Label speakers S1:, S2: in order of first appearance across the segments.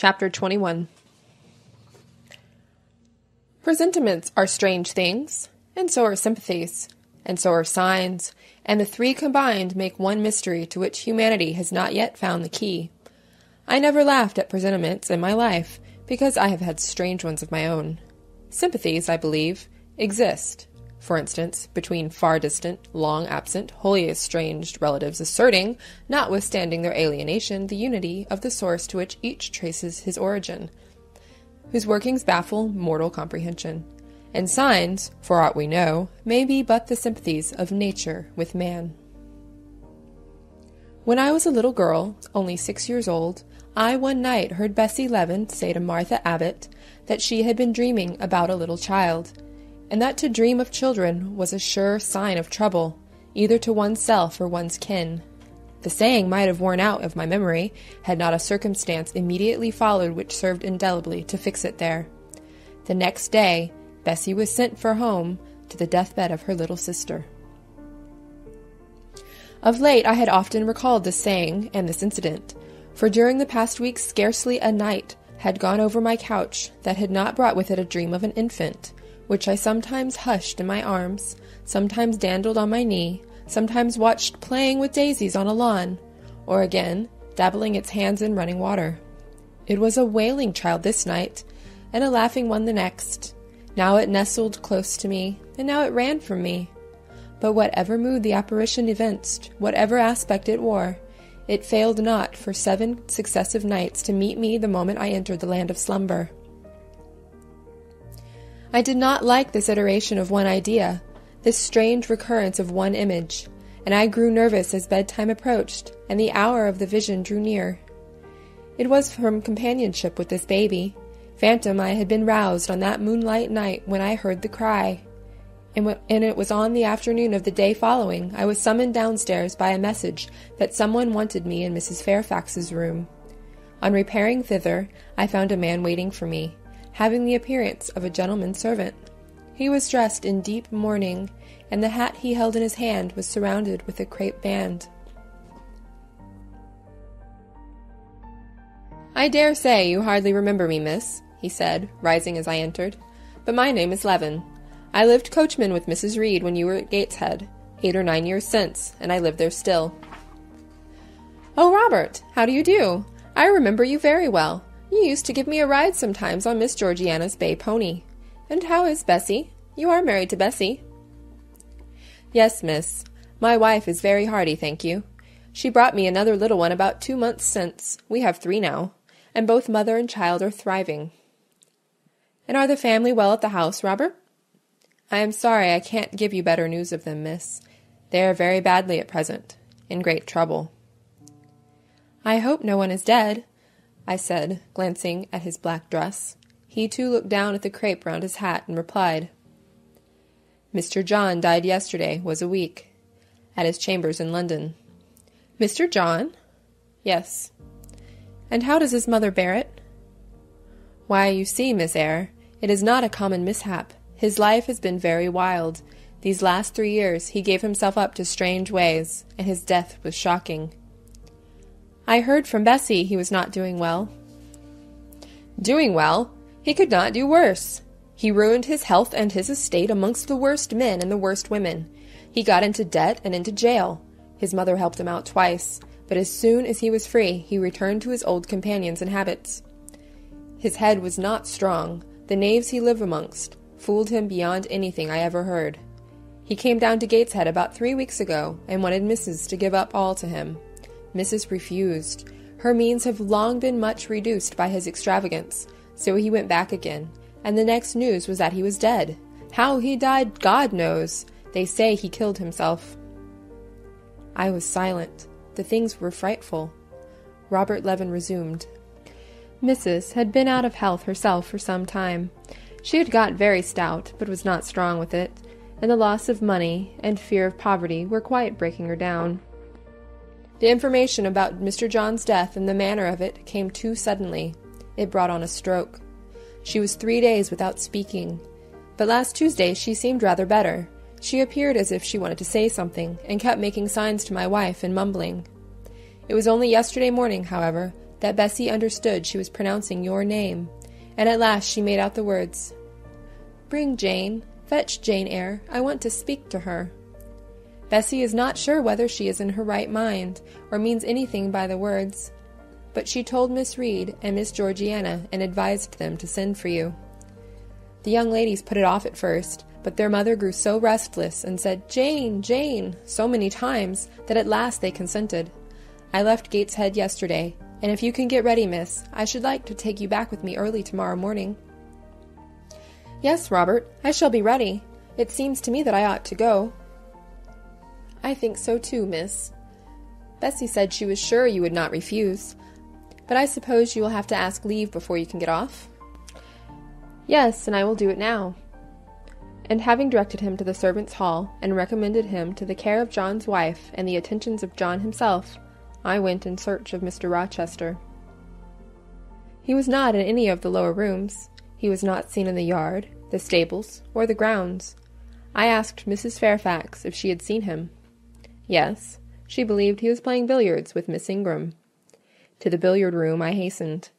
S1: Chapter 21 Presentiments are strange things, and so are sympathies, and so are signs, and the three combined make one mystery to which humanity has not yet found the key. I never laughed at presentiments in my life, because I have had strange ones of my own. Sympathies, I believe, exist, for instance, between far distant, long absent, wholly estranged relatives asserting, notwithstanding their alienation, the unity of the source to which each traces his origin, whose workings baffle mortal comprehension. And signs, for aught we know, may be but the sympathies of nature with man. When I was a little girl, only six years old, I one night heard Bessie Leaven say to Martha Abbot that she had been dreaming about a little child and that to dream of children was a sure sign of trouble, either to oneself or one's kin. The saying might have worn out of my memory had not a circumstance immediately followed which served indelibly to fix it there. The next day, Bessie was sent for home to the deathbed of her little sister. Of late, I had often recalled this saying and this incident, for during the past week, scarcely a night had gone over my couch that had not brought with it a dream of an infant, which I sometimes hushed in my arms, sometimes dandled on my knee, sometimes watched playing with daisies on a lawn, or again, dabbling its hands in running water. It was a wailing child this night, and a laughing one the next. Now it nestled close to me, and now it ran from me. But whatever mood the apparition evinced, whatever aspect it wore, it failed not for seven successive nights to meet me the moment I entered the land of slumber. I did not like this iteration of one idea, this strange recurrence of one image, and I grew nervous as bedtime approached and the hour of the vision drew near. It was from companionship with this baby, phantom I had been roused on that moonlight night when I heard the cry. And, and it was on the afternoon of the day following I was summoned downstairs by a message that someone wanted me in Mrs. Fairfax's room. On repairing thither, I found a man waiting for me, having the appearance of a gentleman's servant. He was dressed in deep mourning, and the hat he held in his hand was surrounded with a crape band. I dare say you hardly remember me, miss, he said, rising as I entered, but my name is Leaven. I lived coachman with Mrs. Reed when you were at Gateshead, eight or nine years since, and I live there still. Oh, Robert, how do you do? I remember you very well. You used to give me a ride sometimes on Miss Georgiana's bay pony. And how is Bessie? You are married to Bessie. Yes, miss. My wife is very hearty, thank you. She brought me another little one about two months since. We have three now, and both mother and child are thriving. And are the family well at the house, Robert? I am sorry I can't give you better news of them, miss. They are very badly at present, in great trouble. I hope no one is dead. I said, glancing at his black dress. He too looked down at the crape round his hat and replied, Mr. John died yesterday, was a week, at his chambers in London. Mr. John? Yes. And how does his mother bear it? Why, you see, Miss Eyre, it is not a common mishap. His life has been very wild. These last three years he gave himself up to strange ways, and his death was shocking. I heard from Bessie he was not doing well. Doing well? He could not do worse. He ruined his health and his estate amongst the worst men and the worst women. He got into debt and into jail. His mother helped him out twice, but as soon as he was free, he returned to his old companions and habits. His head was not strong. The knaves he lived amongst fooled him beyond anything I ever heard. He came down to Gateshead about three weeks ago and wanted Mrs. to give up all to him. Mrs. refused. Her means have long been much reduced by his extravagance, so he went back again, and the next news was that he was dead. How he died, God knows. They say he killed himself. I was silent. The things were frightful. Robert Leaven resumed. Mrs. had been out of health herself for some time. She had got very stout, but was not strong with it, and the loss of money and fear of poverty were quite breaking her down. The information about Mr. John's death and the manner of it came too suddenly. It brought on a stroke. She was three days without speaking. But last Tuesday she seemed rather better. She appeared as if she wanted to say something, and kept making signs to my wife and mumbling. It was only yesterday morning, however, that Bessie understood she was pronouncing your name, and at last she made out the words Bring Jane, fetch Jane Eyre, I want to speak to her. Bessie is not sure whether she is in her right mind, or means anything by the words, but she told Miss Reed and Miss Georgiana and advised them to send for you. The young ladies put it off at first, but their mother grew so restless and said, Jane, Jane, so many times that at last they consented. I left Gateshead yesterday, and if you can get ready, miss, I should like to take you back with me early tomorrow morning. Yes, Robert, I shall be ready. It seems to me that I ought to go. I think so too, miss. Bessie said she was sure you would not refuse, but I suppose you will have to ask leave before you can get off? Yes, and I will do it now. And having directed him to the servants' hall, and recommended him to the care of John's wife and the attentions of John himself, I went in search of Mr. Rochester. He was not in any of the lower rooms. He was not seen in the yard, the stables, or the grounds. I asked Mrs. Fairfax if she had seen him. Yes, she believed he was playing billiards with Miss Ingram. To the billiard room I hastened.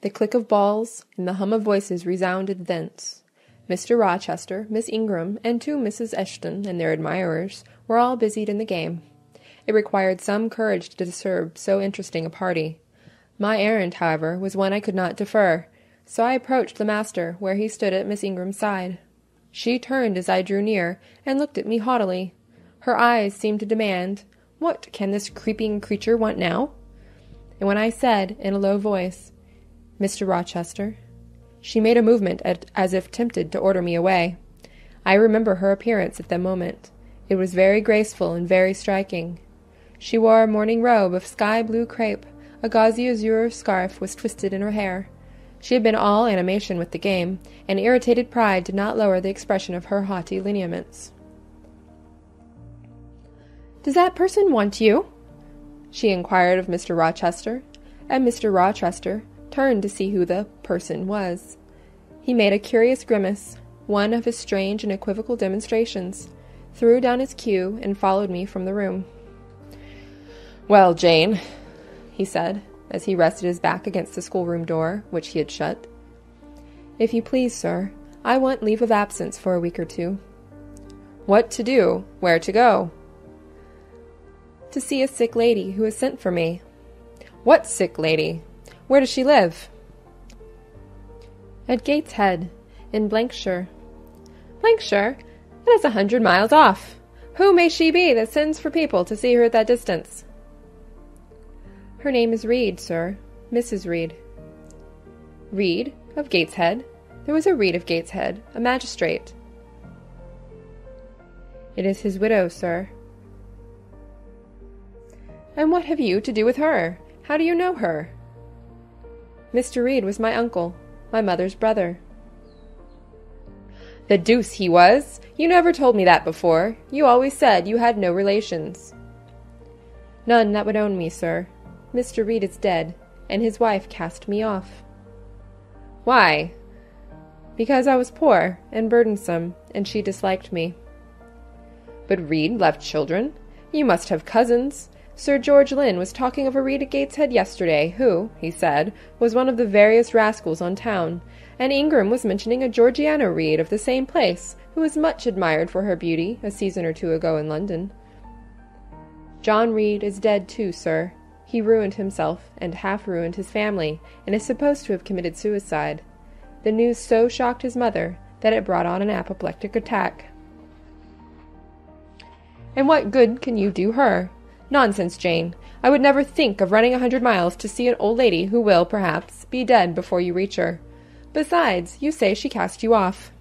S1: The click of balls and the hum of voices resounded thence. Mr. Rochester, Miss Ingram, and two Misses Eshton and their admirers were all busied in the game. It required some courage to disturb so interesting a party. My errand, however, was one I could not defer, so I approached the master where he stood at Miss Ingram's side. She turned as I drew near, and looked at me haughtily. Her eyes seemed to demand, What can this creeping creature want now? And when I said, in a low voice, Mr. Rochester, she made a movement as if tempted to order me away. I remember her appearance at that moment. It was very graceful and very striking. She wore a morning robe of sky blue crepe. A gauzy azure scarf was twisted in her hair. She had been all animation with the game, and irritated pride did not lower the expression of her haughty lineaments. Does that person want you? she inquired of Mr. Rochester, and Mr. Rochester turned to see who the person was. He made a curious grimace, one of his strange and equivocal demonstrations, threw down his cue, and followed me from the room. Well, Jane, he said, as he rested his back against the schoolroom door, which he had shut. If you please, sir, I want leave of absence for a week or two. What to do? Where to go? To see a sick lady who has sent for me. What sick lady? Where does she live? At Gateshead, in Blankshire. Blankshire? That is a hundred miles off. Who may she be that sends for people to see her at that distance? Her name is Reed, sir. Mrs. Reed. Reed, of Gateshead? There was a Reed of Gateshead, a magistrate. It is his widow, sir. And what have you to do with her? How do you know her? Mr. Reed was my uncle, my mother's brother. The deuce he was! You never told me that before. You always said you had no relations. None that would own me, sir. Mr. Reed is dead, and his wife cast me off. Why? Because I was poor and burdensome, and she disliked me. But Reed left children. You must have cousins. Sir George Lynn was talking of a Reed at Gateshead yesterday, who, he said, was one of the veriest rascals on town, and Ingram was mentioning a Georgiana Reed of the same place, who was much admired for her beauty a season or two ago in London. John Reed is dead too, sir, he ruined himself and half ruined his family, and is supposed to have committed suicide. The news so shocked his mother that it brought on an apoplectic attack. And what good can you do her? Nonsense, Jane. I would never think of running a hundred miles to see an old lady who will, perhaps, be dead before you reach her. Besides, you say she cast you off.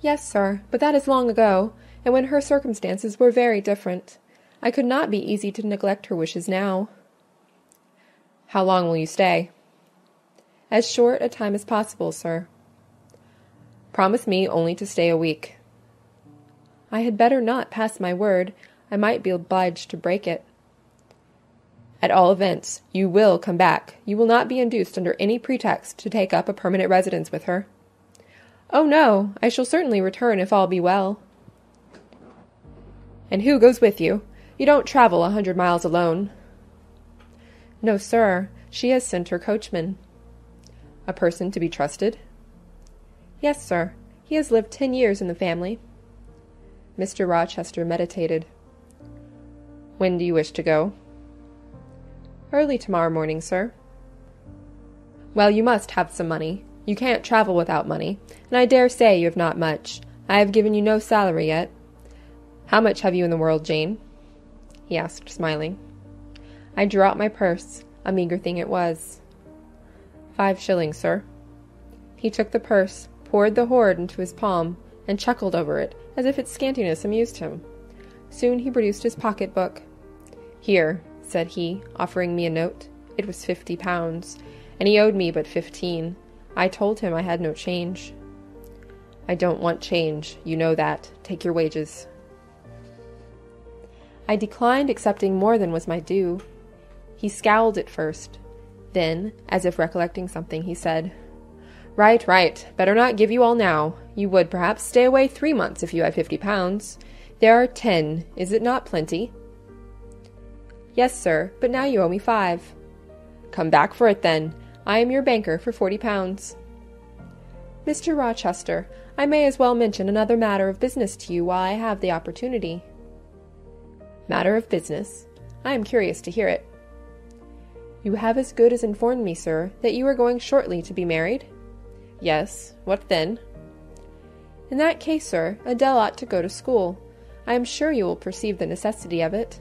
S1: Yes, sir, but that is long ago, and when her circumstances were very different. I could not be easy to neglect her wishes now. How long will you stay? As short a time as possible, sir. Promise me only to stay a week. I had better not pass my word. I might be obliged to break it. At all events, you will come back. You will not be induced under any pretext to take up a permanent residence with her. Oh, no, I shall certainly return if all be well. And who goes with you? You don't travel a hundred miles alone. No, sir. She has sent her coachman. A person to be trusted? Yes, sir. He has lived ten years in the family. Mr. Rochester meditated. When do you wish to go? Early tomorrow morning, sir. Well, you must have some money. You can't travel without money, and I dare say you have not much. I have given you no salary yet. How much have you in the world, Jane? he asked, smiling. I drew out my purse, a meagre thing it was. Five shillings, sir. He took the purse, poured the hoard into his palm, and chuckled over it, as if its scantiness amused him. Soon he produced his pocket-book. Here, said he, offering me a note. It was fifty pounds, and he owed me but fifteen. I told him I had no change. I don't want change, you know that. Take your wages. I declined accepting more than was my due. He scowled at first. Then, as if recollecting something, he said, Right, right. Better not give you all now. You would perhaps stay away three months if you had fifty pounds. There are ten. Is it not plenty? Yes, sir, but now you owe me five. Come back for it then. I am your banker for forty pounds. Mr. Rochester, I may as well mention another matter of business to you while I have the opportunity. Matter of business? I am curious to hear it. You have as good as informed me, sir, that you are going shortly to be married? Yes. What then? In that case, sir, Adele ought to go to school. I am sure you will perceive the necessity of it.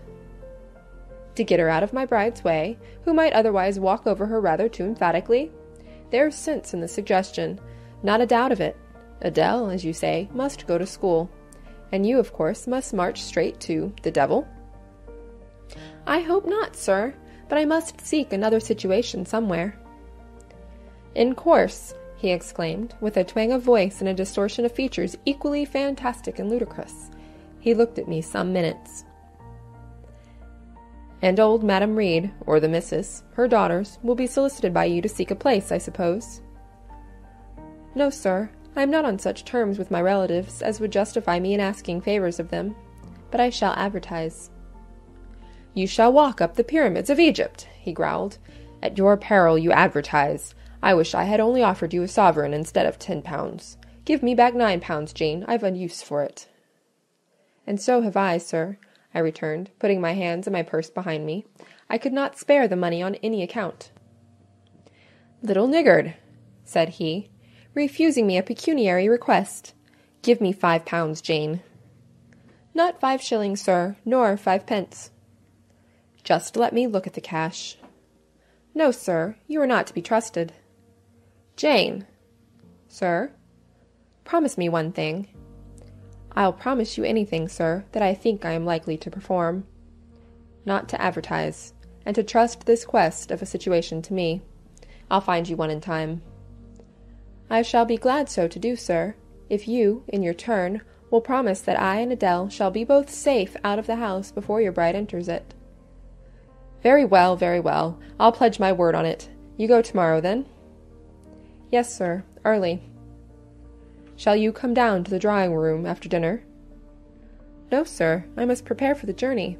S1: To get her out of my bride's way, who might otherwise walk over her rather too emphatically? There's sense in the suggestion, not a doubt of it. Adele, as you say, must go to school. And you, of course, must march straight to the devil? I hope not, sir but I must seek another situation somewhere. In course, he exclaimed, with a twang of voice and a distortion of features equally fantastic and ludicrous. He looked at me some minutes. And old Madam Reed, or the missus, her daughters, will be solicited by you to seek a place, I suppose? No, sir. I am not on such terms with my relatives as would justify me in asking favors of them. But I shall advertise. You shall walk up the pyramids of Egypt, he growled. At your peril you advertise. I wish I had only offered you a sovereign instead of ten pounds. Give me back nine pounds, Jane. I've a use for it. And so have I, sir, I returned, putting my hands in my purse behind me. I could not spare the money on any account. Little niggard, said he, refusing me a pecuniary request. Give me five pounds, Jane. Not five shillings, sir, nor five pence. Just let me look at the cash. No, sir, you are not to be trusted. Jane. Sir? Promise me one thing. I'll promise you anything, sir, that I think I am likely to perform. Not to advertise, and to trust this quest of a situation to me. I'll find you one in time. I shall be glad so to do, sir, if you, in your turn, will promise that I and Adele shall be both safe out of the house before your bride enters it. Very well, very well. I'll pledge my word on it. You go tomorrow, then? Yes, sir, early. Shall you come down to the drawing room after dinner? No, sir. I must prepare for the journey.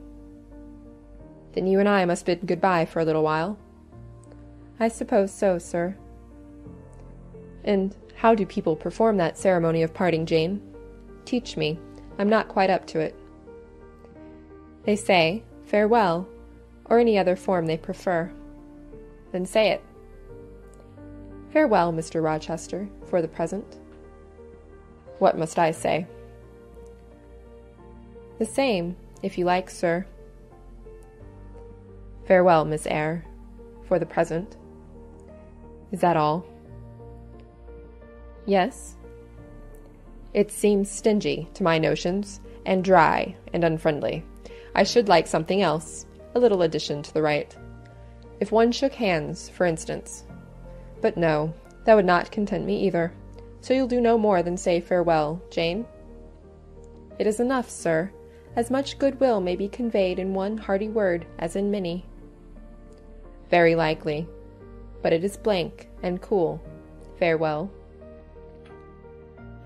S1: Then you and I must bid good-bye for a little while. I suppose so, sir. And how do people perform that ceremony of parting, Jane? Teach me. I'm not quite up to it. They say, farewell, or any other form they prefer. Then say it. Farewell, Mr. Rochester, for the present. What must I say? The same, if you like, sir. Farewell, Miss Eyre, for the present. Is that all? Yes. It seems stingy to my notions, and dry and unfriendly. I should like something else a little addition to the rite. If one shook hands, for instance. But no, that would not content me either. So you'll do no more than say farewell, Jane? It is enough, sir. As much goodwill may be conveyed in one hearty word as in many. Very likely. But it is blank and cool. Farewell.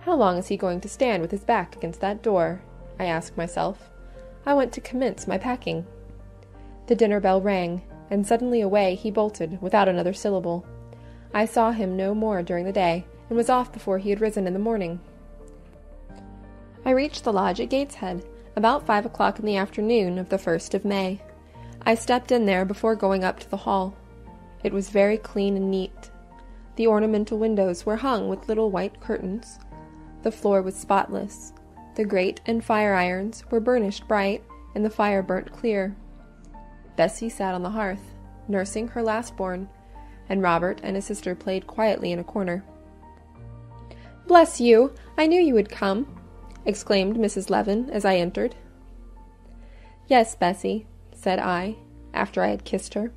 S1: How long is he going to stand with his back against that door? I ask myself. I want to commence my packing. The dinner bell rang. and suddenly away he bolted without another syllable. I saw him no more during the day, and was off before he had risen in the morning. I reached the lodge at Gateshead about five o'clock in the afternoon of the first of May. I stepped in there before going up to the hall. It was very clean and neat. The ornamental windows were hung with little white curtains. The floor was spotless. The grate and fire irons were burnished bright, and the fire burnt clear. Bessie sat on the hearth, nursing her last born, and Robert and his sister played quietly in a corner. Bless you! I knew you would come, exclaimed Mrs. Leaven as I entered. Yes, Bessie, said I, after I had kissed her,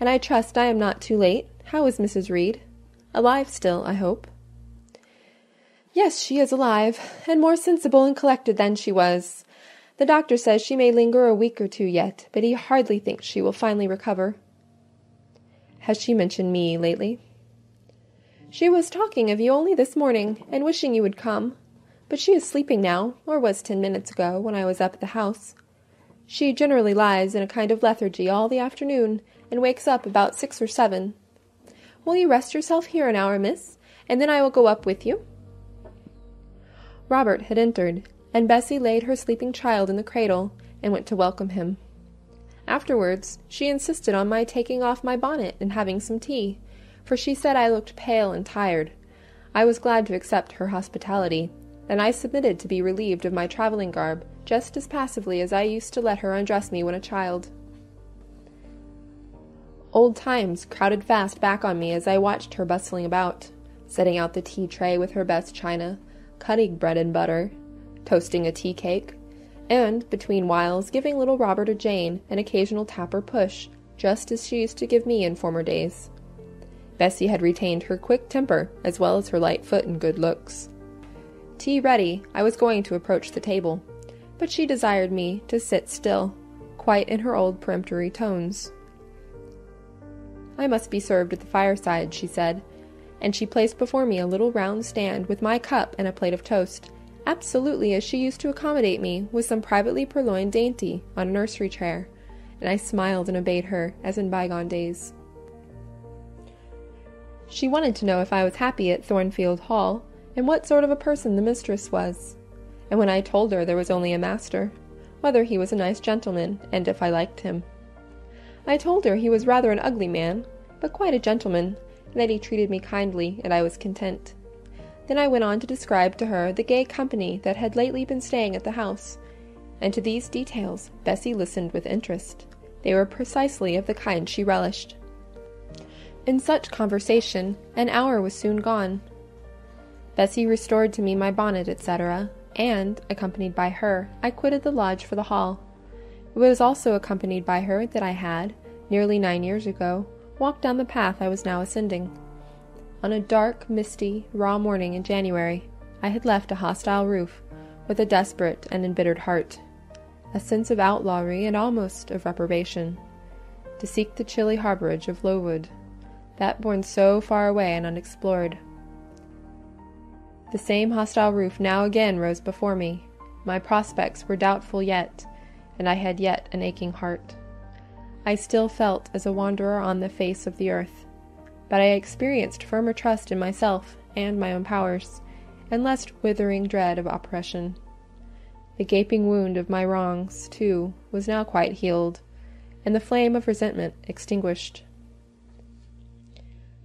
S1: and I trust I am not too late. How is Mrs. Reed? Alive still, I hope. Yes, she is alive, and more sensible and collected than she was. The doctor says she may linger a week or two yet, but he hardly thinks she will finally recover. Has she mentioned me lately? She was talking of you only this morning, and wishing you would come. But she is sleeping now, or was ten minutes ago, when I was up at the house. She generally lies in a kind of lethargy all the afternoon, and wakes up about six or seven. Will you rest yourself here an hour, miss, and then I will go up with you? Robert had entered, and Bessie laid her sleeping child in the cradle and went to welcome him. Afterwards, she insisted on my taking off my bonnet and having some tea, for she said I looked pale and tired. I was glad to accept her hospitality, and I submitted to be relieved of my traveling garb just as passively as I used to let her undress me when a child. Old times crowded fast back on me as I watched her bustling about, setting out the tea tray with her best china, cutting bread and butter, toasting a tea cake, and, between whiles, giving little Robert or Jane an occasional tap or push, just as she used to give me in former days. Bessie had retained her quick temper as well as her light foot and good looks. Tea ready, I was going to approach the table, but she desired me to sit still, quite in her old peremptory tones. I must be served at the fireside, she said, and she placed before me a little round stand with my cup and a plate of toast, absolutely as she used to accommodate me with some privately purloined dainty on a nursery chair, and I smiled and obeyed her as in bygone days. She wanted to know if I was happy at Thornfield Hall, and what sort of a person the mistress was. And when I told her there was only a master, whether he was a nice gentleman, and if I liked him. I told her he was rather an ugly man, but quite a gentleman, and that he treated me kindly, and I was content. Then I went on to describe to her the gay company that had lately been staying at the house, and to these details Bessie listened with interest. They were precisely of the kind she relished. In such conversation, an hour was soon gone. Bessie restored to me my bonnet, etc., and, accompanied by her, I quitted the lodge for the hall. It was also accompanied by her that I had, nearly nine years ago, walked down the path I was now ascending. On a dark, misty, raw morning in January, I had left a hostile roof, with a desperate and embittered heart, a sense of outlawry and almost of reprobation, to seek the chilly harborage of Lowood, that bourne so far away and unexplored. The same hostile roof now again rose before me. My prospects were doubtful yet, and I had yet an aching heart. I still felt as a wanderer on the face of the earth, but I experienced firmer trust in myself and my own powers, and less withering dread of oppression. The gaping wound of my wrongs, too, was now quite healed, and the flame of resentment extinguished.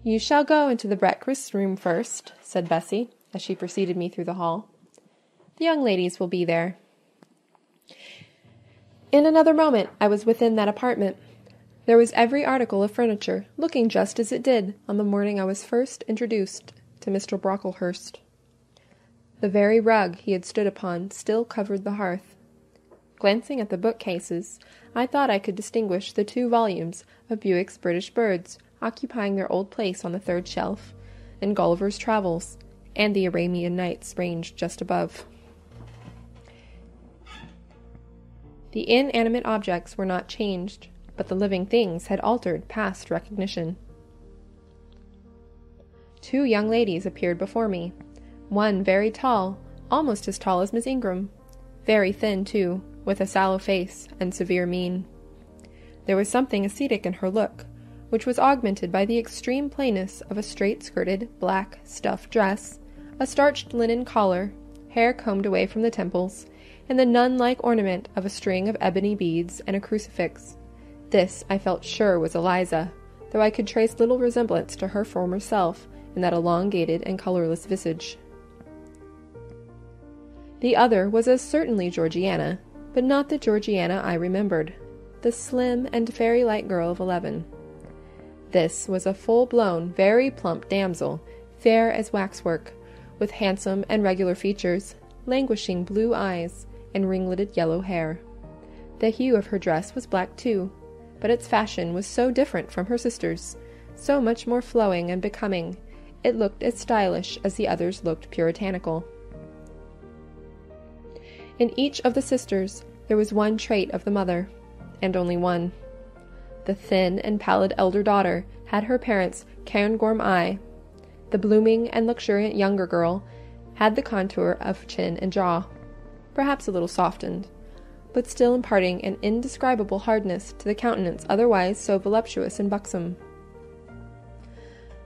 S1: You shall go into the breakfast room first, said Bessie, as she preceded me through the hall. The young ladies will be there. In another moment I was within that apartment. There was every article of furniture looking just as it did on the morning I was first introduced to Mr. Brocklehurst. The very rug he had stood upon still covered the hearth. Glancing at the bookcases, I thought I could distinguish the two volumes of Bewick's British Birds occupying their old place on the third shelf, and Gulliver's Travels, and the Arabian Nights ranged just above. The inanimate objects were not changed, but the living things had altered past recognition. Two young ladies appeared before me, one very tall, almost as tall as Miss Ingram, very thin, too, with a sallow face and severe mien. There was something ascetic in her look, which was augmented by the extreme plainness of a straight skirted, black, stuff dress, a starched linen collar, hair combed away from the temples, and the nun like ornament of a string of ebony beads and a crucifix. This, I felt sure, was Eliza, though I could trace little resemblance to her former self in that elongated and colorless visage. The other was as certainly Georgiana, but not the Georgiana I remembered, the slim and fairy like girl of eleven. This was a full blown, very plump damsel, fair as waxwork, with handsome and regular features, languishing blue eyes, and ringleted yellow hair. The hue of her dress was black too, but its fashion was so different from her sister's, so much more flowing and becoming, it looked as stylish as the others looked puritanical. In each of the sisters there was one trait of the mother, and only one. The thin and pallid elder daughter had her parents' cairngorm eye. The blooming and luxuriant younger girl had the contour of chin and jaw, perhaps a little softened, but still imparting an indescribable hardness to the countenance otherwise so voluptuous and buxom.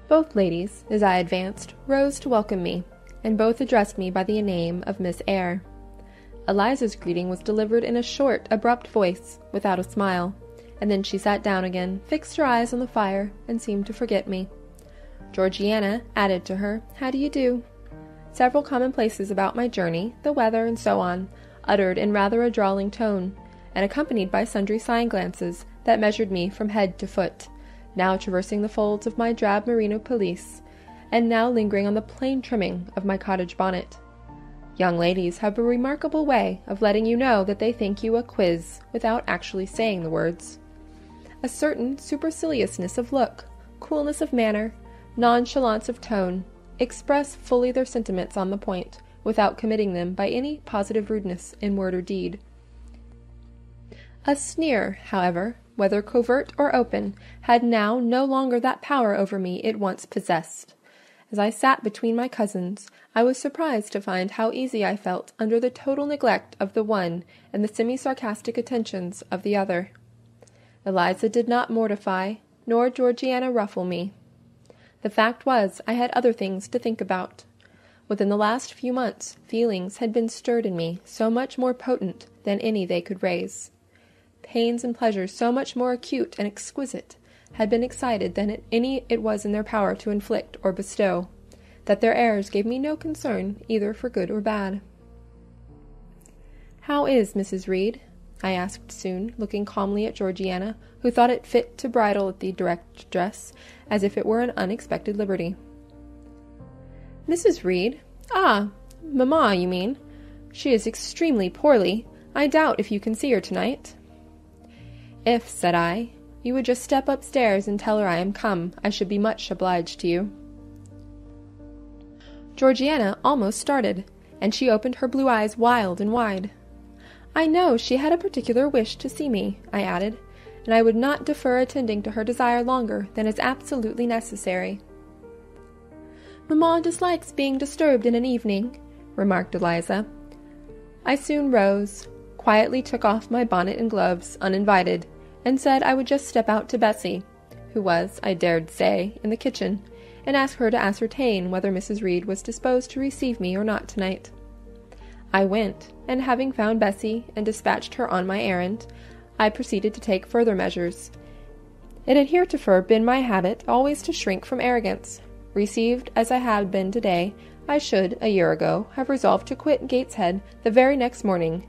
S1: Both ladies, as I advanced, rose to welcome me, and both addressed me by the name of Miss Eyre. Eliza's greeting was delivered in a short, abrupt voice, without a smile, and then she sat down again, fixed her eyes on the fire, and seemed to forget me. Georgiana added to her, How do you do? Several commonplaces about my journey, the weather, and so on, uttered in rather a drawling tone, and accompanied by sundry side glances that measured me from head to foot, now traversing the folds of my drab merino pelisse, and now lingering on the plain trimming of my cottage bonnet. Young ladies have a remarkable way of letting you know that they think you a quiz without actually saying the words. A certain superciliousness of look, coolness of manner, nonchalance of tone, express fully their sentiments on the point, without committing them by any positive rudeness in word or deed. A sneer, however, whether covert or open, had now no longer that power over me it once possessed. As I sat between my cousins, I was surprised to find how easy I felt under the total neglect of the one and the semi sarcastic attentions of the other. Eliza did not mortify, nor Georgiana ruffle me. The fact was, I had other things to think about. Within the last few months, feelings had been stirred in me so much more potent than any they could raise. Pains and pleasures so much more acute and exquisite had been excited than any it was in their power to inflict or bestow, that their errors gave me no concern either for good or bad. How is Mrs. Reed? I asked soon, looking calmly at Georgiana, who thought it fit to bridle at the direct address, as if it were an unexpected liberty. Mrs. Reed? Ah, mamma, you mean. She is extremely poorly. I doubt if you can see her tonight. If, said I, you would just step upstairs and tell her I am come, I should be much obliged to you. Georgiana almost started, and she opened her blue eyes wild and wide. I know she had a particular wish to see me, I added, and I would not defer attending to her desire longer than is absolutely necessary. Mamma dislikes being disturbed in an evening, remarked Eliza. I soon rose, quietly took off my bonnet and gloves, uninvited, and said I would just step out to Bessie, who was, I dared say, in the kitchen, and ask her to ascertain whether Mrs. Reed was disposed to receive me or not tonight. I went, and having found Bessie and dispatched her on my errand, I proceeded to take further measures. It had heretofore been my habit always to shrink from arrogance. Received as I had been today, I should, a year ago, have resolved to quit Gateshead the very next morning.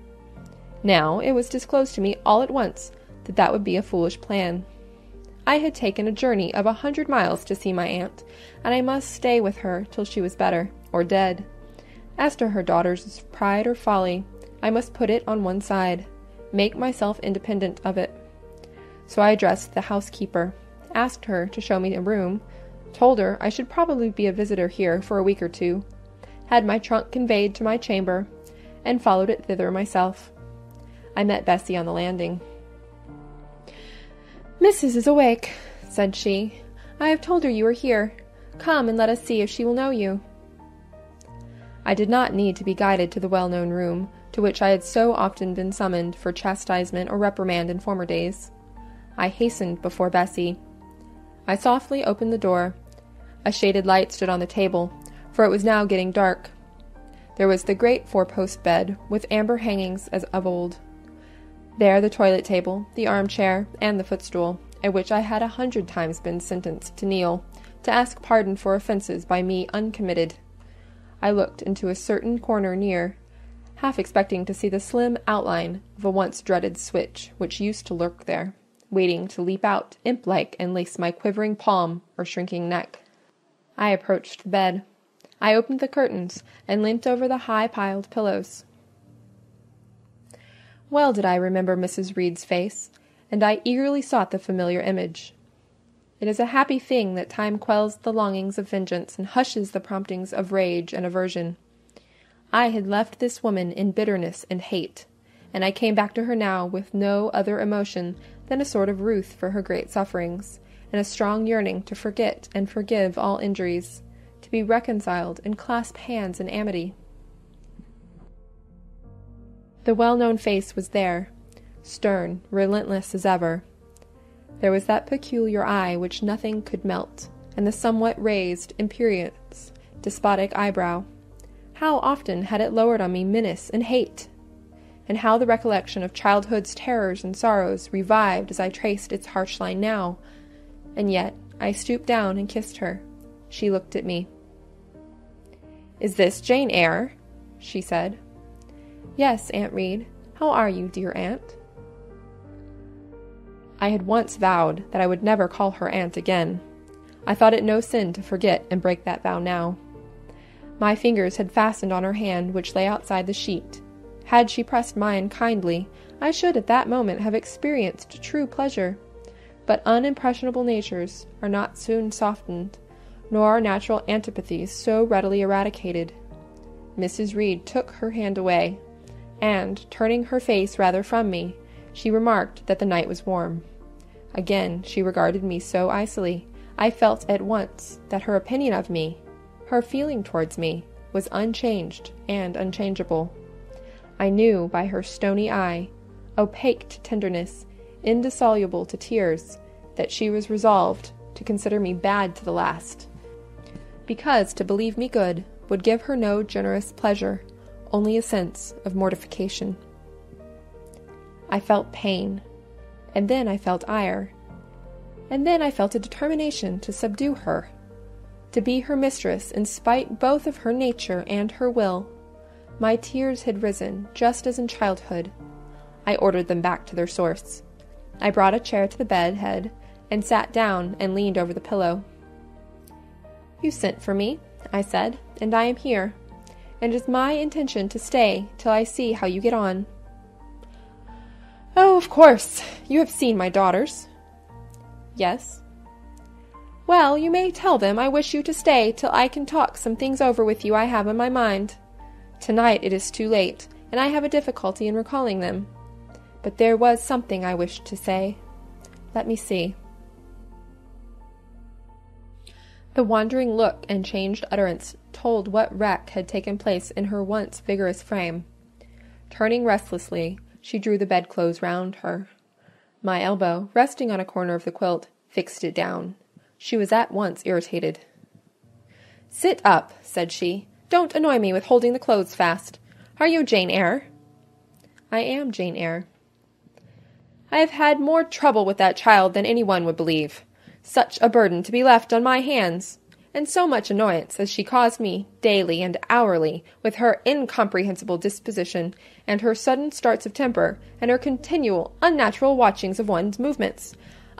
S1: Now it was disclosed to me all at once that that would be a foolish plan. I had taken a journey of a hundred miles to see my aunt, and I must stay with her till she was better, or dead. As to her daughter's pride or folly, I must put it on one side, make myself independent of it. So I addressed the housekeeper, asked her to show me a room, told her I should probably be a visitor here for a week or two, had my trunk conveyed to my chamber, and followed it thither myself. I met Bessie on the landing. Missus is awake, said she. I have told her you are here. Come and let us see if she will know you. I did not need to be guided to the well known room, to which I had so often been summoned for chastisement or reprimand in former days. I hastened before Bessie. I softly opened the door. A shaded light stood on the table, for it was now getting dark. There was the great four post bed, with amber hangings as of old. There the toilet table, the armchair, and the footstool, at which I had a hundred times been sentenced to kneel, to ask pardon for offences by me uncommitted. I looked into a certain corner near, half expecting to see the slim outline of a once dreaded switch which used to lurk there, waiting to leap out imp like and lace my quivering palm or shrinking neck. I approached the bed. I opened the curtains and leant over the high piled pillows. Well did I remember Mrs. Reed's face, and I eagerly sought the familiar image. It is a happy thing that time quells the longings of vengeance and hushes the promptings of rage and aversion. I had left this woman in bitterness and hate, and I came back to her now with no other emotion than a sort of ruth for her great sufferings, and a strong yearning to forget and forgive all injuries, to be reconciled and clasp hands in amity. The well known face was there, stern, relentless as ever. There was that peculiar eye which nothing could melt, and the somewhat raised, imperious, despotic eyebrow. How often had it lowered on me menace and hate! And how the recollection of childhood's terrors and sorrows revived as I traced its harsh line now! And yet I stooped down and kissed her. She looked at me. Is this Jane Eyre? she said. Yes, Aunt Reed. How are you, dear aunt? I had once vowed that I would never call her aunt again. I thought it no sin to forget and break that vow now. My fingers had fastened on her hand which lay outside the sheet. Had she pressed mine kindly, I should at that moment have experienced true pleasure. But unimpressionable natures are not soon softened, nor are natural antipathies so readily eradicated. Mrs. Reed took her hand away, and, turning her face rather from me, she remarked that the night was warm. Again she regarded me so icily, I felt at once that her opinion of me, her feeling towards me, was unchanged and unchangeable. I knew by her stony eye, opaque to tenderness, indissoluble to tears, that she was resolved to consider me bad to the last, because to believe me good would give her no generous pleasure only a sense of mortification. I felt pain, and then I felt ire, and then I felt a determination to subdue her, to be her mistress in spite both of her nature and her will. My tears had risen, just as in childhood. I ordered them back to their source. I brought a chair to the bed head and sat down and leaned over the pillow. You sent for me, I said, and I am here and it is my intention to stay till I see how you get on. Oh, of course, you have seen my daughters. Yes. Well, you may tell them I wish you to stay till I can talk some things over with you I have in my mind. Tonight it is too late, and I have a difficulty in recalling them. But there was something I wished to say. Let me see. The wandering look and changed utterance told what wreck had taken place in her once vigorous frame. Turning restlessly, she drew the bedclothes round her. My elbow, resting on a corner of the quilt, fixed it down. She was at once irritated. Sit up, said she. Don't annoy me with holding the clothes fast. Are you Jane Eyre? I am Jane Eyre. I have had more trouble with that child than any one would believe. Such a burden to be left on my hands! And so much annoyance as she caused me, daily and hourly, with her incomprehensible disposition, and her sudden starts of temper, and her continual unnatural watchings of one's movements.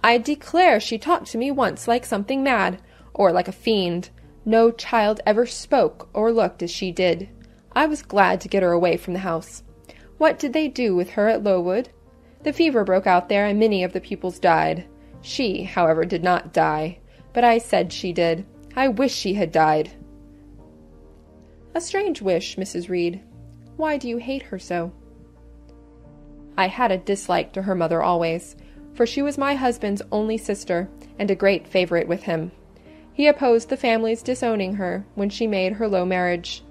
S1: I declare she talked to me once like something mad, or like a fiend. No child ever spoke or looked as she did. I was glad to get her away from the house. What did they do with her at Lowood? The fever broke out there, and many of the pupils died. She, however, did not die, but I said she did. I wish she had died. A strange wish, Mrs. Reed. Why do you hate her so? I had a dislike to her mother always, for she was my husband's only sister, and a great favorite with him. He opposed the family's disowning her when she made her low marriage,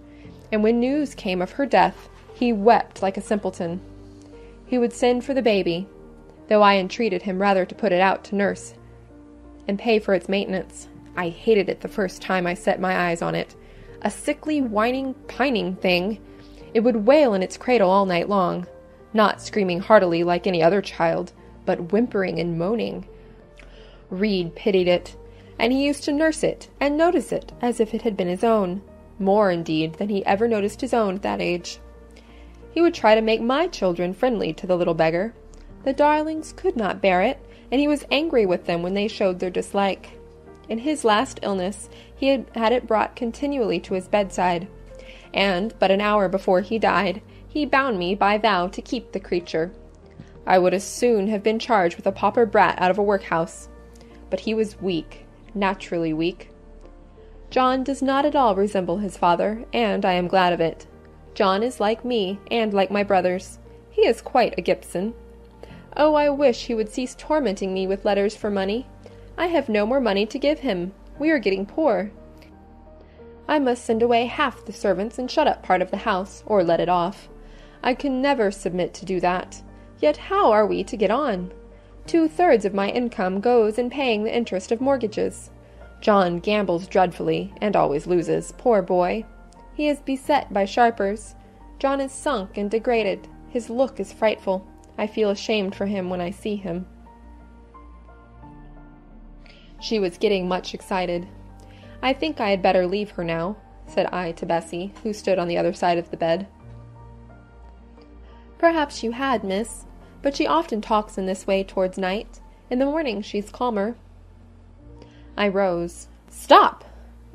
S1: and when news came of her death, he wept like a simpleton. He would send for the baby, though I entreated him rather to put it out to nurse and pay for its maintenance. I hated it the first time I set my eyes on it. A sickly, whining, pining thing. It would wail in its cradle all night long, not screaming heartily like any other child, but whimpering and moaning. Reed pitied it, and he used to nurse it and notice it as if it had been his own, more indeed than he ever noticed his own at that age. He would try to make my children friendly to the little beggar. The darlings could not bear it, and he was angry with them when they showed their dislike. In his last illness, he had had it brought continually to his bedside, and, but an hour before he died, he bound me by vow to keep the creature. I would as soon have been charged with a pauper brat out of a workhouse. But he was weak, naturally weak. John does not at all resemble his father, and I am glad of it. John is like me, and like my brothers. He is quite a Gibson. Oh, I wish he would cease tormenting me with letters for money. I have no more money to give him. We are getting poor. I must send away half the servants and shut up part of the house, or let it off. I can never submit to do that. Yet how are we to get on? Two thirds of my income goes in paying the interest of mortgages. John gambles dreadfully, and always loses, poor boy. He is beset by sharpers. John is sunk and degraded. His look is frightful. I feel ashamed for him when I see him. She was getting much excited. I think I had better leave her now, said I to Bessie, who stood on the other side of the bed. Perhaps you had, miss, but she often talks in this way towards night. In the morning she's calmer. I rose. Stop!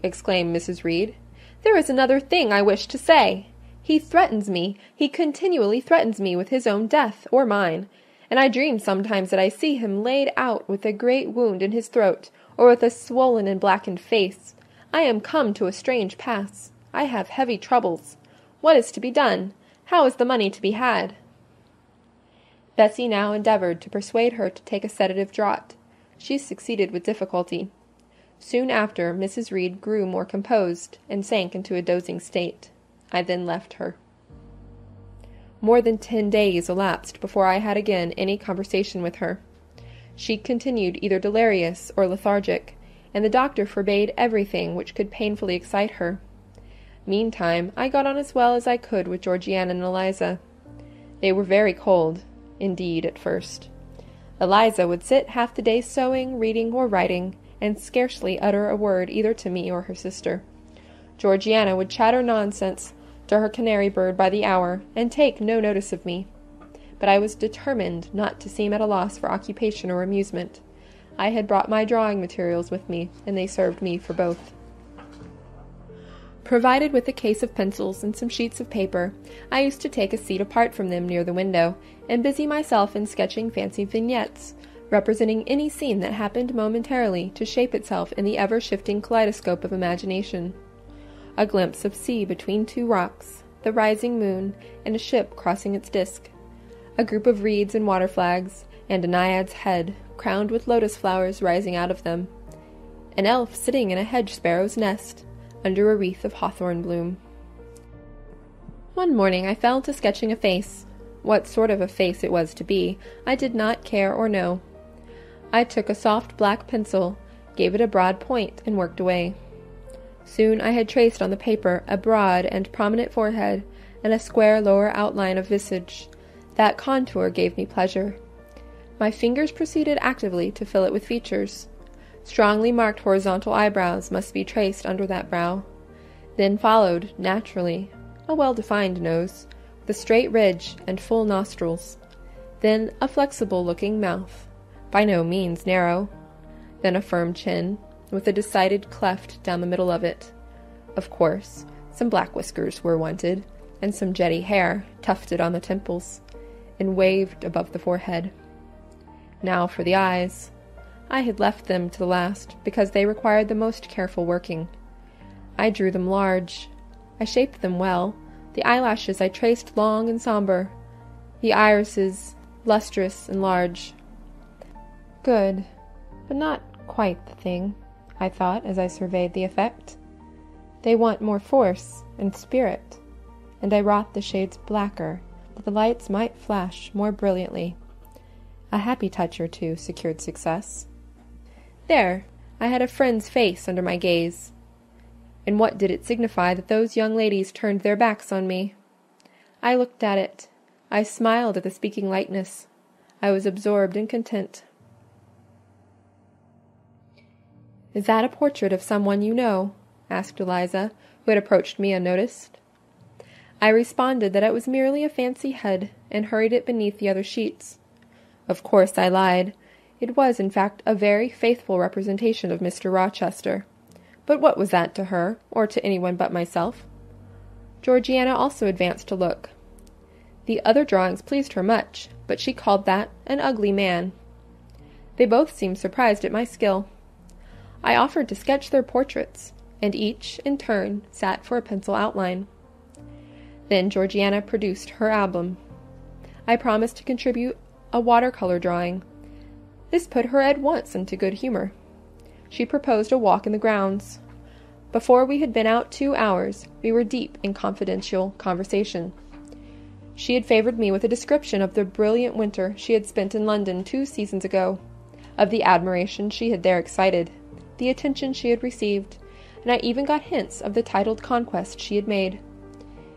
S1: exclaimed Mrs. Reed. There is another thing I wish to say. He threatens me, he continually threatens me with his own death, or mine, and I dream sometimes that I see him laid out with a great wound in his throat, or with a swollen and blackened face. I am come to a strange pass. I have heavy troubles. What is to be done? How is the money to be had? Bessie now endeavored to persuade her to take a sedative draught. She succeeded with difficulty. Soon after, Mrs. Reed grew more composed, and sank into a dozing state. I then left her. More than ten days elapsed before I had again any conversation with her. She continued either delirious or lethargic, and the doctor forbade everything which could painfully excite her. Meantime, I got on as well as I could with Georgiana and Eliza. They were very cold, indeed, at first. Eliza would sit half the day sewing, reading, or writing, and scarcely utter a word either to me or her sister. Georgiana would chatter nonsense to her canary bird by the hour, and take no notice of me. But I was determined not to seem at a loss for occupation or amusement. I had brought my drawing materials with me, and they served me for both. Provided with a case of pencils and some sheets of paper, I used to take a seat apart from them near the window, and busy myself in sketching fancy vignettes, representing any scene that happened momentarily to shape itself in the ever shifting kaleidoscope of imagination a glimpse of sea between two rocks, the rising moon, and a ship crossing its disk, a group of reeds and water flags, and a naiad's head, crowned with lotus flowers rising out of them, an elf sitting in a hedge sparrow's nest, under a wreath of hawthorn bloom. One morning I fell to sketching a face. What sort of a face it was to be, I did not care or know. I took a soft black pencil, gave it a broad point, and worked away. Soon I had traced on the paper a broad and prominent forehead and a square lower outline of visage. That contour gave me pleasure. My fingers proceeded actively to fill it with features. Strongly marked horizontal eyebrows must be traced under that brow. Then followed, naturally, a well-defined nose, with a straight ridge and full nostrils. Then a flexible-looking mouth, by no means narrow. Then a firm chin, with a decided cleft down the middle of it. Of course, some black whiskers were wanted, and some jetty hair tufted on the temples, and waved above the forehead. Now for the eyes. I had left them to the last because they required the most careful working. I drew them large. I shaped them well. The eyelashes I traced long and somber. The irises lustrous and large. Good, but not quite the thing. I thought as I surveyed the effect. They want more force and spirit, and I wrought the shades blacker that the lights might flash more brilliantly. A happy touch or two secured success. There, I had a friend's face under my gaze. And what did it signify that those young ladies turned their backs on me? I looked at it. I smiled at the speaking likeness. I was absorbed and content. Is that a portrait of someone you know? asked Eliza, who had approached me unnoticed. I responded that it was merely a fancy head, and hurried it beneath the other sheets. Of course I lied. It was, in fact, a very faithful representation of Mr. Rochester. But what was that to her, or to anyone but myself? Georgiana also advanced to look. The other drawings pleased her much, but she called that an ugly man. They both seemed surprised at my skill. I offered to sketch their portraits, and each, in turn, sat for a pencil outline. Then Georgiana produced her album. I promised to contribute a watercolor drawing. This put her at once into good humor. She proposed a walk in the grounds. Before we had been out two hours, we were deep in confidential conversation. She had favored me with a description of the brilliant winter she had spent in London two seasons ago, of the admiration she had there excited, the attention she had received, and I even got hints of the titled conquest she had made.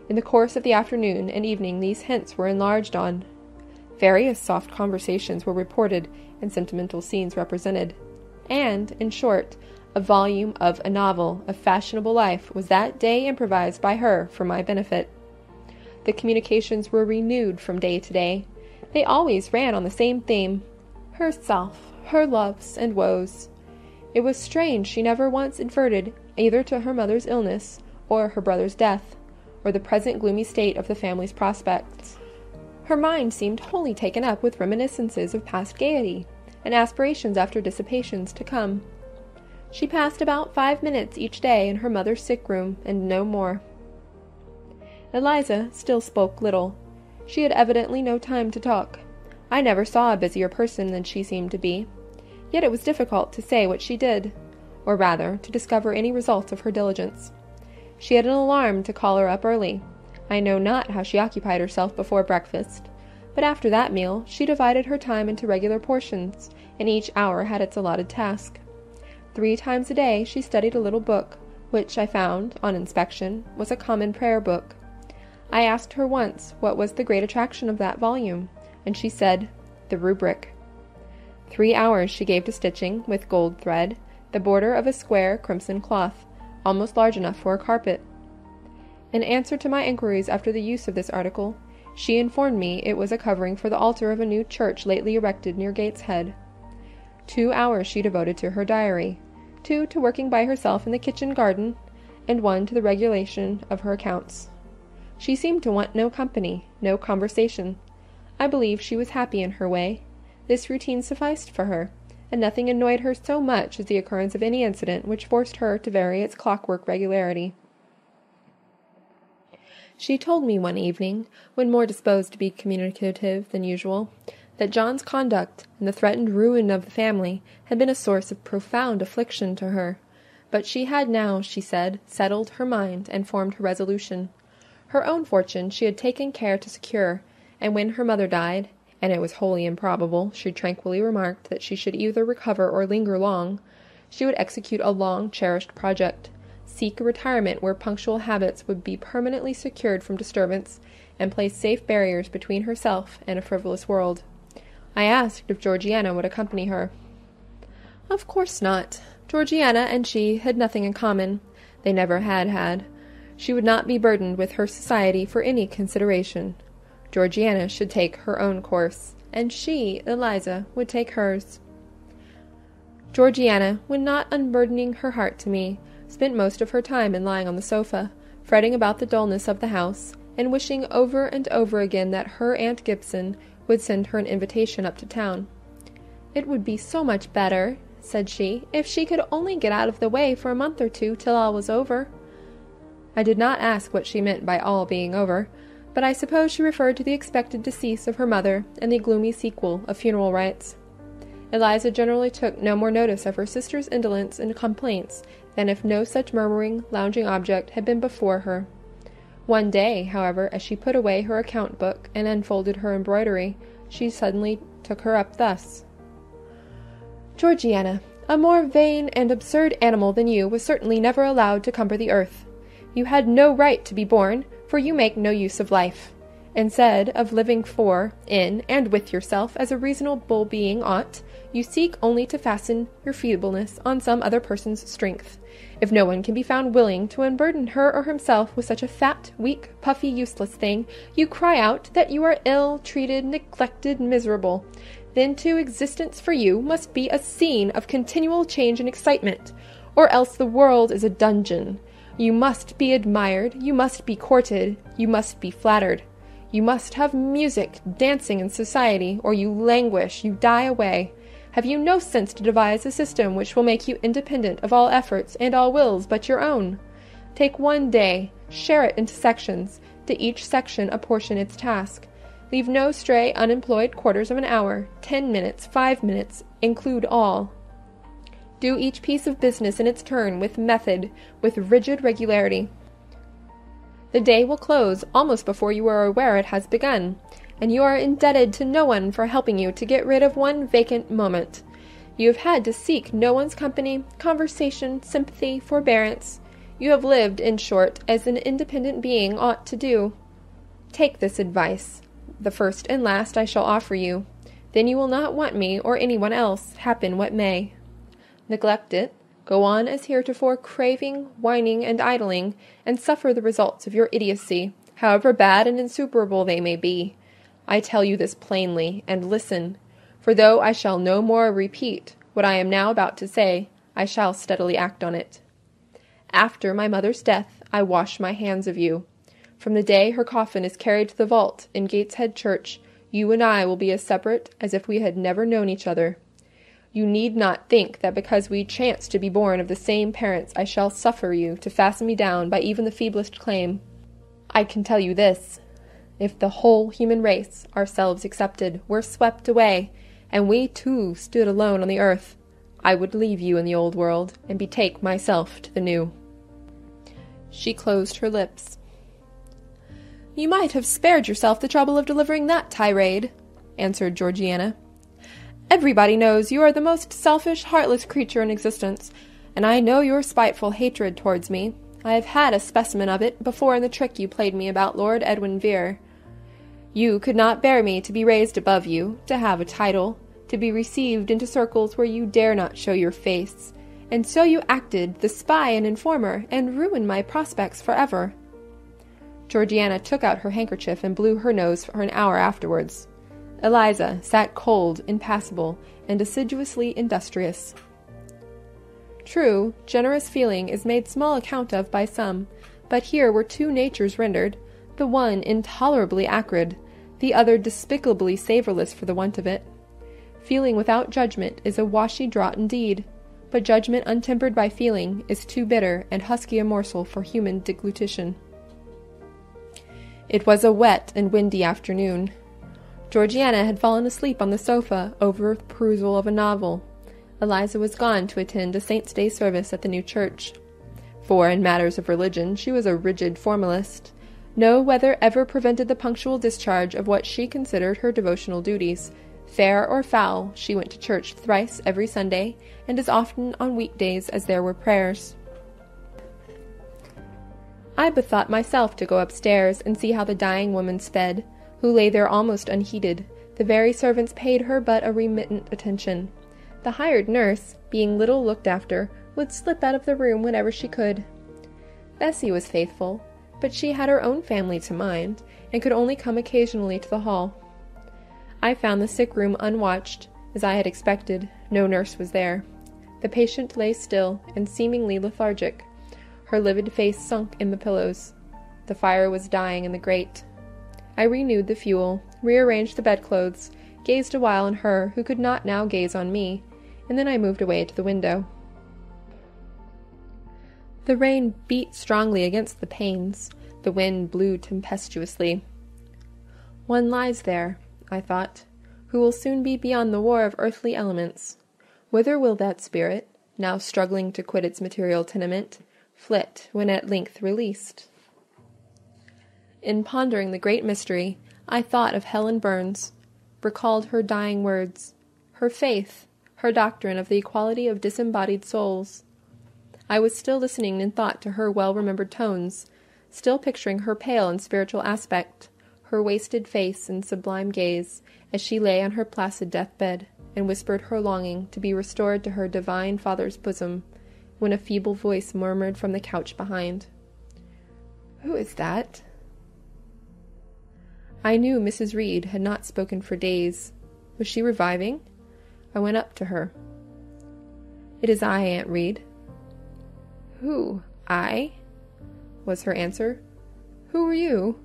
S1: In the course of the afternoon and evening these hints were enlarged on. Various soft conversations were reported and sentimental scenes represented. And, in short, a volume of a novel of fashionable life was that day improvised by her for my benefit. The communications were renewed from day to day. They always ran on the same theme herself, her loves and woes. It was strange she never once adverted either to her mother's illness, or her brother's death, or the present gloomy state of the family's prospects. Her mind seemed wholly taken up with reminiscences of past gaiety, and aspirations after dissipations to come. She passed about five minutes each day in her mother's sick room, and no more. Eliza still spoke little. She had evidently no time to talk. I never saw a busier person than she seemed to be. Yet it was difficult to say what she did, or rather, to discover any result of her diligence. She had an alarm to call her up early. I know not how she occupied herself before breakfast, but after that meal she divided her time into regular portions, and each hour had its allotted task. Three times a day she studied a little book, which I found, on inspection, was a common prayer book. I asked her once what was the great attraction of that volume, and she said, The rubric. Three hours she gave to stitching, with gold thread, the border of a square crimson cloth, almost large enough for a carpet. In answer to my inquiries after the use of this article, she informed me it was a covering for the altar of a new church lately erected near Gateshead. Two hours she devoted to her diary, two to working by herself in the kitchen garden, and one to the regulation of her accounts. She seemed to want no company, no conversation. I believe she was happy in her way. This routine sufficed for her, and nothing annoyed her so much as the occurrence of any incident which forced her to vary its clockwork regularity. She told me one evening, when more disposed to be communicative than usual, that John's conduct and the threatened ruin of the family had been a source of profound affliction to her, but she had now, she said, settled her mind and formed her resolution. Her own fortune she had taken care to secure, and when her mother died, and it was wholly improbable, she tranquilly remarked, that she should either recover or linger long, she would execute a long cherished project, seek a retirement where punctual habits would be permanently secured from disturbance, and place safe barriers between herself and a frivolous world. I asked if Georgiana would accompany her. Of course not. Georgiana and she had nothing in common. They never had had. She would not be burdened with her society for any consideration. Georgiana should take her own course, and she, Eliza, would take hers. Georgiana, when not unburdening her heart to me, spent most of her time in lying on the sofa, fretting about the dullness of the house, and wishing over and over again that her Aunt Gibson would send her an invitation up to town. It would be so much better, said she, if she could only get out of the way for a month or two till all was over. I did not ask what she meant by all being over, but I suppose she referred to the expected decease of her mother and the gloomy sequel of funeral rites. Eliza generally took no more notice of her sister's indolence and complaints than if no such murmuring, lounging object had been before her. One day, however, as she put away her account book and unfolded her embroidery, she suddenly took her up thus Georgiana, a more vain and absurd animal than you was certainly never allowed to cumber the earth. You had no right to be born, for you make no use of life. Instead of living for, in, and with yourself as a reasonable being ought, you seek only to fasten your feebleness on some other person's strength. If no one can be found willing to unburden her or himself with such a fat, weak, puffy, useless thing, you cry out that you are ill treated, neglected, miserable. Then, too, existence for you must be a scene of continual change and excitement, or else the world is a dungeon. You must be admired, you must be courted, you must be flattered. You must have music, dancing, and society, or you languish, you die away. Have you no sense to devise a system which will make you independent of all efforts and all wills but your own? Take one day, share it into sections, to each section apportion its task. Leave no stray unemployed quarters of an hour, ten minutes, five minutes, include all. Do each piece of business in its turn with method, with rigid regularity. The day will close almost before you are aware it has begun, and you are indebted to no one for helping you to get rid of one vacant moment. You have had to seek no one's company, conversation, sympathy, forbearance. You have lived, in short, as an independent being ought to do. Take this advice, the first and last I shall offer you. Then you will not want me or anyone else, happen what may. Neglect it, Go on as heretofore craving, whining, and idling, and suffer the results of your idiocy, however bad and insuperable they may be. I tell you this plainly, and listen, for though I shall no more repeat what I am now about to say, I shall steadily act on it. After my mother's death, I wash my hands of you. From the day her coffin is carried to the vault in Gateshead Church, you and I will be as separate as if we had never known each other. You need not think that because we chance to be born of the same parents I shall suffer you to fasten me down by even the feeblest claim. I can tell you this if the whole human race, ourselves excepted, were swept away, and we too stood alone on the earth, I would leave you in the old world and betake myself to the new. She closed her lips. You might have spared yourself the trouble of delivering that tirade, answered Georgiana. Everybody knows you are the most selfish, heartless creature in existence, and I know your spiteful hatred towards me. I have had a specimen of it before in the trick you played me about Lord Edwin Vere. You could not bear me to be raised above you, to have a title, to be received into circles where you dare not show your face, and so you acted the spy and informer, and ruined my prospects forever. Georgiana took out her handkerchief and blew her nose for an hour afterwards. Eliza sat cold, impassible, and assiduously industrious. True, generous feeling is made small account of by some, but here were two natures rendered, the one intolerably acrid, the other despicably savourless for the want of it. Feeling without judgment is a washy draught indeed, but judgment untempered by feeling is too bitter and husky a morsel for human deglutition. It was a wet and windy afternoon, Georgiana had fallen asleep on the sofa over the perusal of a novel. Eliza was gone to attend a Saint's Day service at the new church. For in matters of religion she was a rigid formalist. No weather ever prevented the punctual discharge of what she considered her devotional duties. Fair or foul, she went to church thrice every Sunday, and as often on weekdays as there were prayers. I bethought myself to go upstairs and see how the dying woman sped who lay there almost unheeded. The very servants paid her but a remittent attention. The hired nurse, being little looked after, would slip out of the room whenever she could. Bessie was faithful, but she had her own family to mind, and could only come occasionally to the hall. I found the sick room unwatched, as I had expected. No nurse was there. The patient lay still and seemingly lethargic, her livid face sunk in the pillows. The fire was dying in the grate. I renewed the fuel, rearranged the bedclothes, gazed a while on her who could not now gaze on me, and then I moved away to the window. The rain beat strongly against the panes, the wind blew tempestuously. One lies there, I thought, who will soon be beyond the war of earthly elements. Whither will that spirit, now struggling to quit its material tenement, flit when at length released? In pondering the great mystery, I thought of Helen Burns. recalled her dying words, her faith, her doctrine of the equality of disembodied souls. I was still listening in thought to her well remembered tones, still picturing her pale and spiritual aspect, her wasted face and sublime gaze, as she lay on her placid deathbed, and whispered her longing to be restored to her divine Father's bosom, when a feeble voice murmured from the couch behind, Who is that? I knew Mrs. Reed had not spoken for days. Was she reviving? I went up to her. It is I, Aunt Reed. Who? I? was her answer. Who are you?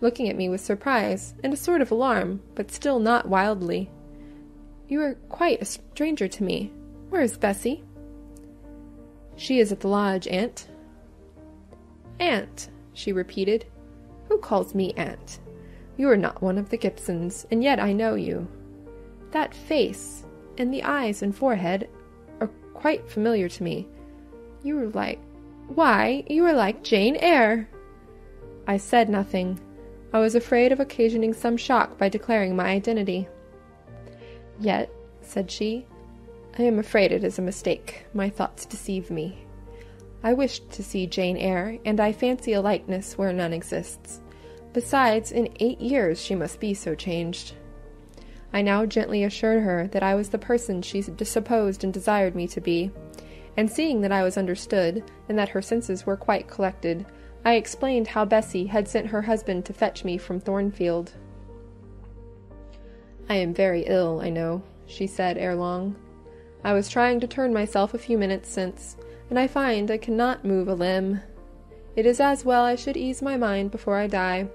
S1: Looking at me with surprise and a sort of alarm, but still not wildly. You are quite a stranger to me. Where is Bessie? She is at the lodge, Aunt. Aunt, she repeated. Who calls me aunt? You are not one of the Gibsons, and yet I know you. That face, and the eyes and forehead, are quite familiar to me. You are like. Why, you are like Jane Eyre! I said nothing. I was afraid of occasioning some shock by declaring my identity. Yet, said she, I am afraid it is a mistake. My thoughts deceive me. I wished to see Jane Eyre, and I fancy a likeness where none exists. Besides, in eight years she must be so changed. I now gently assured her that I was the person she supposed and desired me to be, and seeing that I was understood, and that her senses were quite collected, I explained how Bessie had sent her husband to fetch me from Thornfield. I am very ill, I know, she said ere long. I was trying to turn myself a few minutes since, and I find I cannot move a limb. It is as well I should ease my mind before I die.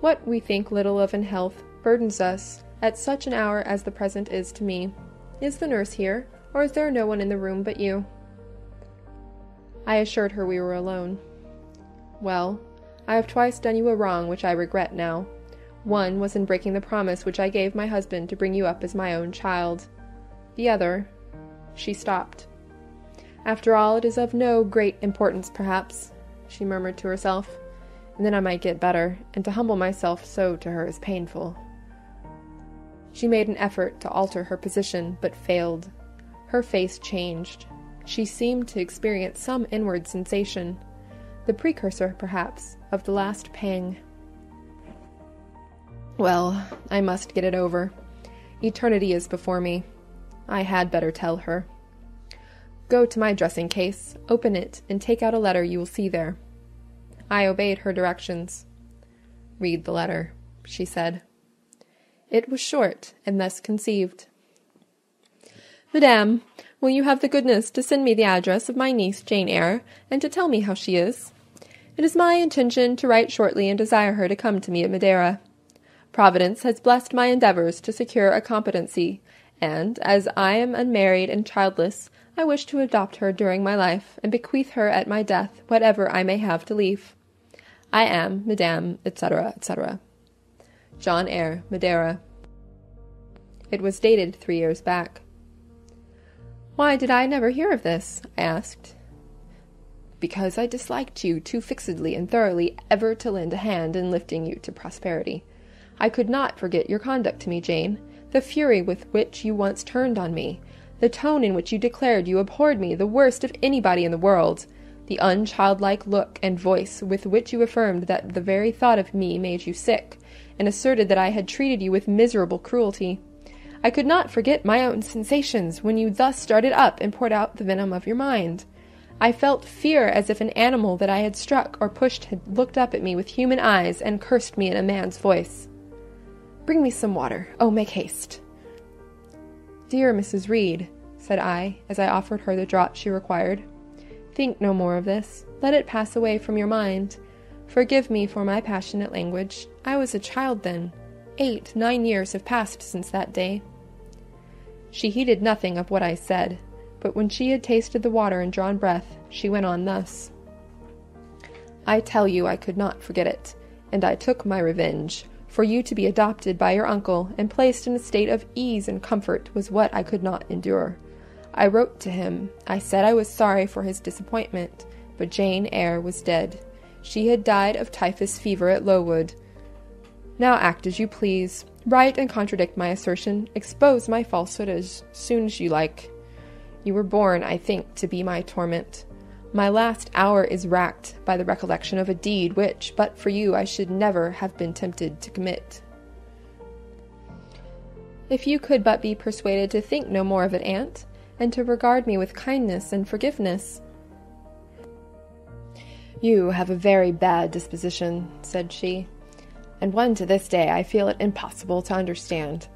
S1: What we think little of in health burdens us at such an hour as the present is to me. Is the nurse here, or is there no one in the room but you? I assured her we were alone. Well, I have twice done you a wrong which I regret now. One was in breaking the promise which I gave my husband to bring you up as my own child. The other. She stopped. After all, it is of no great importance, perhaps, she murmured to herself, and then I might get better, and to humble myself so to her is painful. She made an effort to alter her position, but failed. Her face changed. She seemed to experience some inward sensation, the precursor, perhaps, of the last pang. Well, I must get it over. Eternity is before me. I had better tell her. Go to my dressing case, open it, and take out a letter you will see there. I obeyed her directions. Read the letter, she said. It was short, and thus conceived. Madame, will you have the goodness to send me the address of my niece Jane Eyre, and to tell me how she is? It is my intention to write shortly and desire her to come to me at Madeira. Providence has blessed my endeavors to secure a competency, and, as I am unmarried and childless, I wish to adopt her during my life, and bequeath her at my death whatever I may have to leave. I am, Madame, etc., etc. John Eyre, Madeira. It was dated three years back. Why did I never hear of this? I asked. Because I disliked you too fixedly and thoroughly ever to lend a hand in lifting you to prosperity. I could not forget your conduct to me, Jane, the fury with which you once turned on me, the tone in which you declared you abhorred me the worst of anybody in the world, the unchildlike look and voice with which you affirmed that the very thought of me made you sick, and asserted that I had treated you with miserable cruelty. I could not forget my own sensations when you thus started up and poured out the venom of your mind. I felt fear as if an animal that I had struck or pushed had looked up at me with human eyes and cursed me in a man's voice. Bring me some water. Oh, make haste. Dear Mrs. Reed, said I, as I offered her the draught she required, think no more of this. Let it pass away from your mind. Forgive me for my passionate language. I was a child then. Eight, nine years have passed since that day. She heeded nothing of what I said, but when she had tasted the water and drawn breath, she went on thus I tell you I could not forget it, and I took my revenge. For you to be adopted by your uncle and placed in a state of ease and comfort was what I could not endure. I wrote to him. I said I was sorry for his disappointment, but Jane Eyre was dead. She had died of typhus fever at Lowood. Now act as you please. Write and contradict my assertion, expose my falsehood as soon as you like. You were born, I think, to be my torment. My last hour is racked by the recollection of a deed which, but for you, I should never have been tempted to commit. If you could but be persuaded to think no more of it, aunt, and to regard me with kindness and forgiveness. You have a very bad disposition, said she and one to this day I feel it impossible to understand.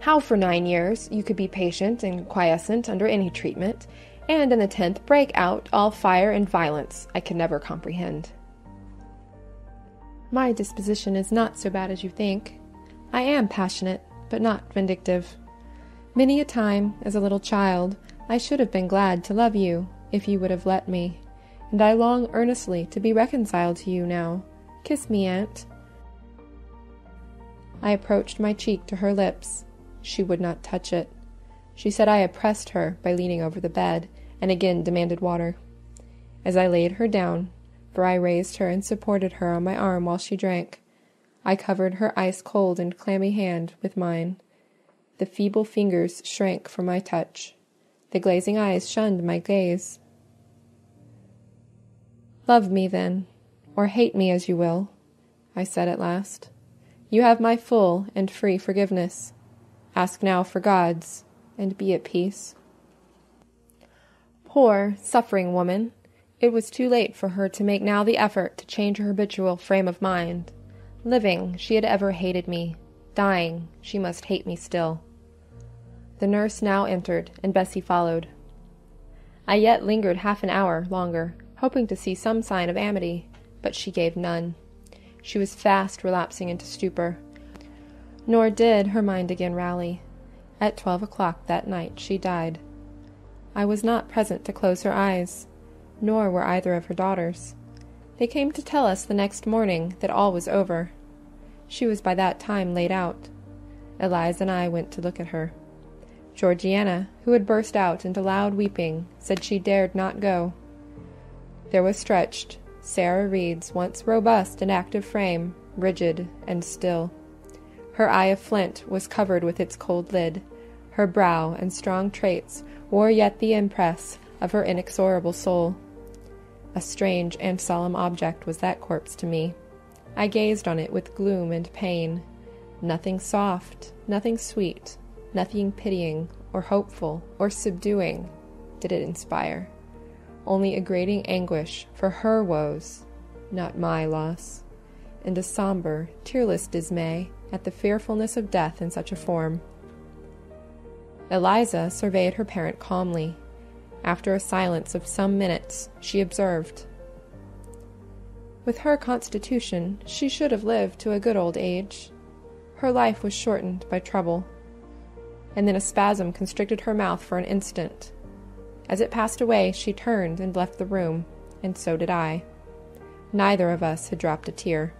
S1: How for nine years you could be patient and quiescent under any treatment, and in the tenth break out all fire and violence, I can never comprehend. My disposition is not so bad as you think. I am passionate, but not vindictive. Many a time, as a little child, I should have been glad to love you, if you would have let me, and I long earnestly to be reconciled to you now. Kiss me, aunt. I approached my cheek to her lips. She would not touch it. She said I oppressed her by leaning over the bed, and again demanded water. As I laid her down, for I raised her and supported her on my arm while she drank, I covered her ice cold and clammy hand with mine. The feeble fingers shrank from my touch. The glazing eyes shunned my gaze. Love me, then, or hate me as you will, I said at last. You have my full and free forgiveness. Ask now for God's, and be at peace. Poor, suffering woman! It was too late for her to make now the effort to change her habitual frame of mind. Living, she had ever hated me. Dying, she must hate me still. The nurse now entered, and Bessie followed. I yet lingered half an hour longer, hoping to see some sign of amity, but she gave none. She was fast relapsing into stupor. Nor did her mind again rally. At twelve o'clock that night she died. I was not present to close her eyes, nor were either of her daughters. They came to tell us the next morning that all was over. She was by that time laid out. Eliza and I went to look at her. Georgiana, who had burst out into loud weeping, said she dared not go. There was stretched, Sarah Reed's once robust and active frame, rigid and still. Her eye of flint was covered with its cold lid. Her brow and strong traits wore yet the impress of her inexorable soul. A strange and solemn object was that corpse to me. I gazed on it with gloom and pain. Nothing soft, nothing sweet, nothing pitying or hopeful or subduing did it inspire only a grating anguish for her woes, not my loss, and a somber, tearless dismay at the fearfulness of death in such a form. Eliza surveyed her parent calmly. After a silence of some minutes, she observed, With her constitution, she should have lived to a good old age. Her life was shortened by trouble. And then a spasm constricted her mouth for an instant, as it passed away, she turned and left the room, and so did I. Neither of us had dropped a tear.